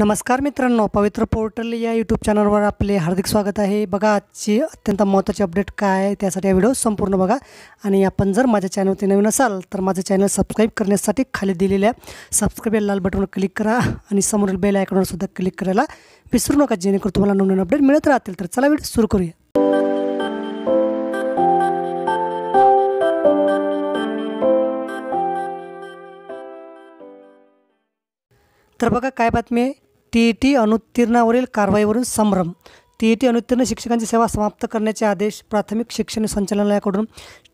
नमस्कार मित्रांनो पवित्र पोर्टल या यूट्यूब चॅनलवर आपले हार्दिक स्वागत आहे. बघा आजची अत्यंत महत्त्वाची अपडेट काय आहे त्यासाठी हा व्हिडिओ संपूर्ण बघा. आणि आपण जर माझ्या चॅनलवरती नवीन असाल तर माझं चॅनल सबस्क्राईब करण्यासाठी खाली दिलेल्या सबस्क्राईब या लाल बटनवर क्लिक करा. आणि समोरील बेल आयकॉनवर सुद्धा क्लिक करायला विसरू नका जेणेकरून तुम्हाला नवीन अपडेट मिळत राहतील. तर चला व्हिडिओ सुरू करूया. तर बघा काय बातमी आहे? टी ई टी अनुत्तीर्णावरील कारवाईवरून संभ्रम. टी ई टी अनुत्तीर्ण शिक्षकांची सेवा समाप्त करण्याचे आदेश प्राथमिक शिक्षण संचालनालयाकडून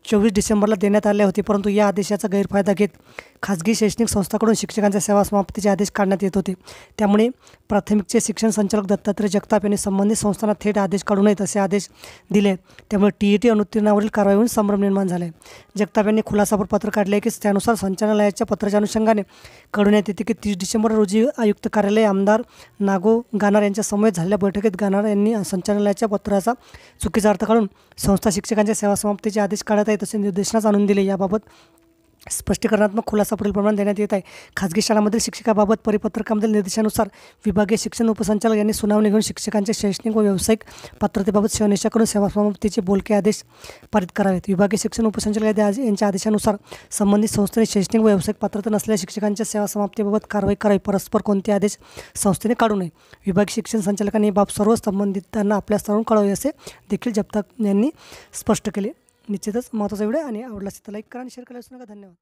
चोवीस डिसेंबरला देण्यात आले होते परंतु या आदेशाचा गैरफायदा घेत खाजगी शैक्षणिक संस्थाकडून शिक्षकांच्या सेवा समाप्तीचे आदेश काढण्यात येत होते. त्यामुळे प्राथमिकचे शिक्षण संचालक दत्तात्रय जगताप यांनी संबंधित संस्थांना थेट आदेश काढू नयेत असे आदेश दिले. त्यामुळे टी ई टी अनुत्तीर्णावरील कारवाईवरून संभ्रम निर्माण झाला आहे जगताप यांनी खुलासापूर पत्र काढले आहे की त्यानुसार संचालनालयाच्या पत्राच्या अनुषंगाने कळवण्यात येते की तीस डिसेंबर रोजी आयुक्त कार्यालय आमदार नागो गानार यांच्या समवेत झालेल्या बैठकीत गानार यांनी संचालनालयाच्या पत्राचा चुकीचा अर्थ काढून संस्था शिक्षकांच्या सेवा समाप्तीचे आदेश काढत आहे तसे निर्देशनाच आणून दिले. याबाबत स्पष्टीकरणात्मक खुलासा पुढील प्रमाण देण्यात येत आहे. खाजगी शाळांमधील शिक्षकाबाबत परिपत्रकामधील निर्देशानुसार विभागीय शिक्षण उपसंचालक यांनी सुनावणी घेऊन शिक्षकांच्या शैक्षणिक व व्यावसायिक पात्रतेबाबत शहनिशा सेवा समाप्तीचे बोलके आदेश पारित करावेत. विभागीय शिक्षण उपसंचालक यांच्या आदेशानुसार संबंधित संस्थेने शैक्षणिक व व्यावसायिक पात्रता नसलेल्या शिक्षकांच्या सेवा समाप्तीबाबत कारवाई करावी. परस्पर कोणते आदेश संस्थेने काढू नये. विभागीय शिक्षण संचालकांनी बाब सर्व संबंधितांना आपल्या स्तरावरून कळावी असे देखील जगताप यांनी स्पष्ट केले. निश्चितच महत्त्वाचा व्हिडिओ आणि आवडला असेल तर लाईक करा आणि शेअर करायला विसरू नका. धन्यवाद.